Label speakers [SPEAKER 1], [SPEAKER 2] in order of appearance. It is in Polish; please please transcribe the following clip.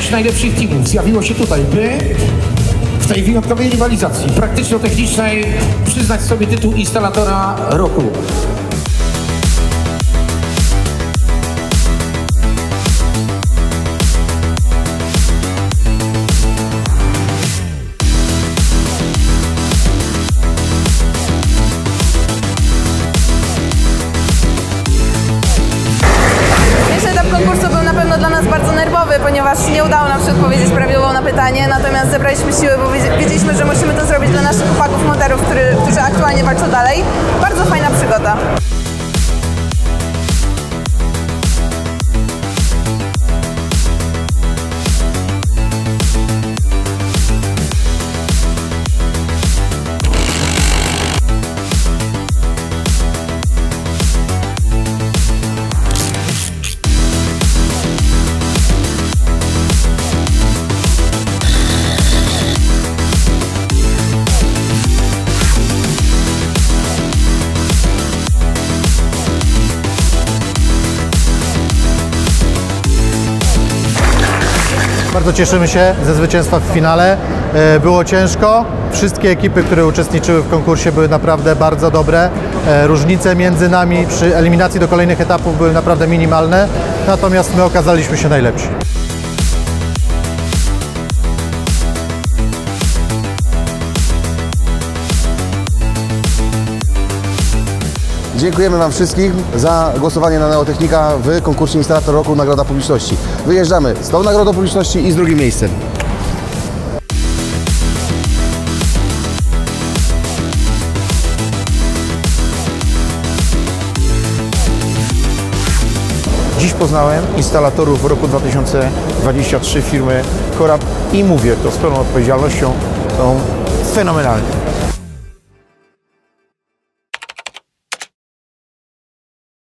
[SPEAKER 1] Sześć najlepszych teamów zjawiło się tutaj, by w tej wyjątkowej rywalizacji praktyczno-technicznej przyznać sobie tytuł instalatora roku.
[SPEAKER 2] Ponieważ nie udało nam się odpowiedzieć prawidłowo na pytanie, natomiast zebraliśmy siły, bo wiedz- wiedzieliśmy, że musimy to zrobić dla naszych chłopaków który, którzy aktualnie walczą dalej.
[SPEAKER 3] Bardzo cieszymy się ze zwycięstwa w finale. E, Było ciężko. Wszystkie ekipy, które uczestniczyły w konkursie były naprawdę bardzo dobre. E, Różnice między nami przy eliminacji do kolejnych etapów były naprawdę minimalne, natomiast my okazaliśmy się najlepsi.
[SPEAKER 4] Dziękujemy Wam wszystkim za głosowanie na Neotechnika w konkursie Instalator Roku Nagroda Publiczności. Wyjeżdżamy z tą Nagrodą Publiczności i z drugim miejscem.
[SPEAKER 5] Dziś poznałem instalatorów w roku 2023 firmy Korab i mówię to z pełną odpowiedzialnością, są fenomenalni.